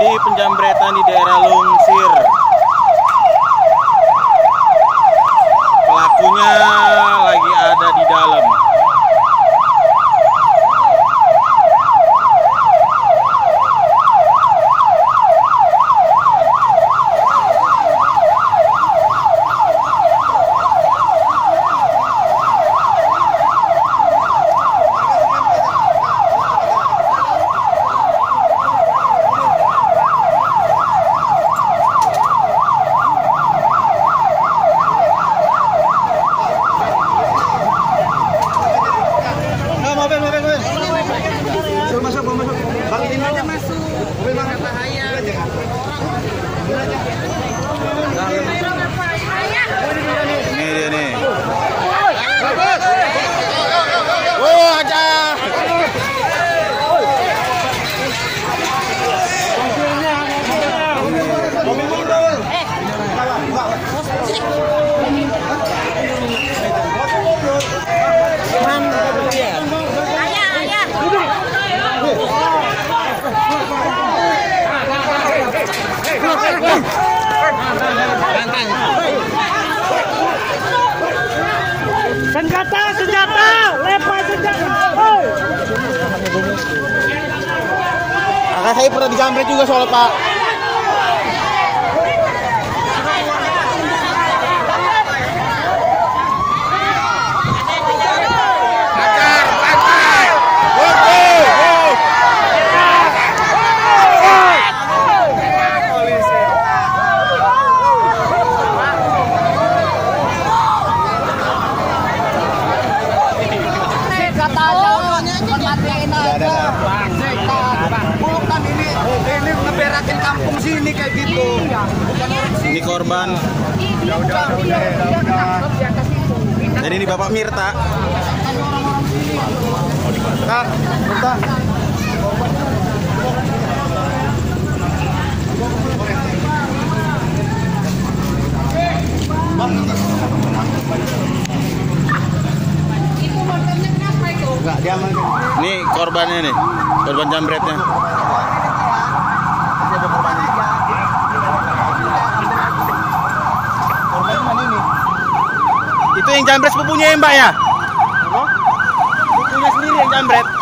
terjadi penjambretan di daerah Lungsir. 可以啊 Senjata, senjata, lempar senjata. Kakak saya pernah dijamret juga soal Pak. Bukan ini, ini ngeberakin kampung sini kayak gitu. Ini korban. Jadi ini Bapak Mirta. Bentar, bentar. Enggak, diamankan. Ini korbannya nih. Korban jambretnya. Masih ada korbannya. Korbannya mana ini? Yang jambret sepupunya ya Mbak ya? Sepupunya sendiri yang jambret.